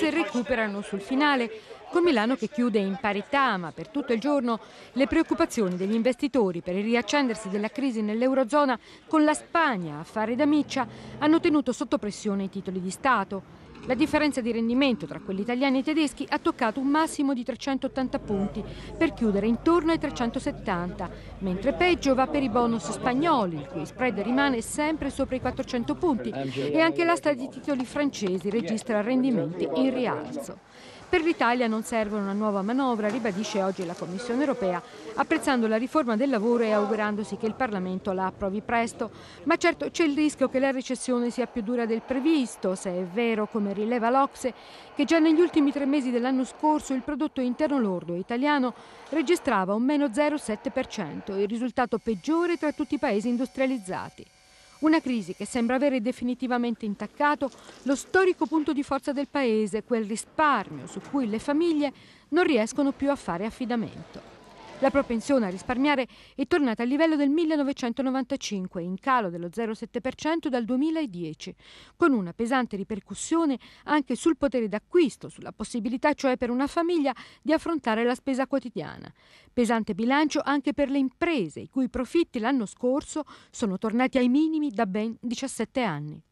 borse recuperano sul finale, con Milano che chiude in parità, ma per tutto il giorno le preoccupazioni degli investitori per il riaccendersi della crisi nell'Eurozona con la Spagna a fare da miccia hanno tenuto sotto pressione i titoli di Stato. La differenza di rendimento tra quelli italiani e tedeschi ha toccato un massimo di 380 punti per chiudere intorno ai 370, mentre peggio va per i bonus spagnoli, il cui spread rimane sempre sopra i 400 punti e anche l'asta di titoli francesi registra rendimenti in rialzo. Per l'Italia non serve una nuova manovra, ribadisce oggi la Commissione europea, apprezzando la riforma del lavoro e augurandosi che il Parlamento la approvi presto. Ma certo c'è il rischio che la recessione sia più dura del previsto, se è vero, come rileva l'Ocse, che già negli ultimi tre mesi dell'anno scorso il prodotto interno lordo italiano registrava un meno 0,7%, il risultato peggiore tra tutti i paesi industrializzati. Una crisi che sembra avere definitivamente intaccato lo storico punto di forza del paese, quel risparmio su cui le famiglie non riescono più a fare affidamento. La propensione a risparmiare è tornata al livello del 1995, in calo dello 0,7% dal 2010, con una pesante ripercussione anche sul potere d'acquisto, sulla possibilità cioè per una famiglia di affrontare la spesa quotidiana. Pesante bilancio anche per le imprese, i cui profitti l'anno scorso sono tornati ai minimi da ben 17 anni.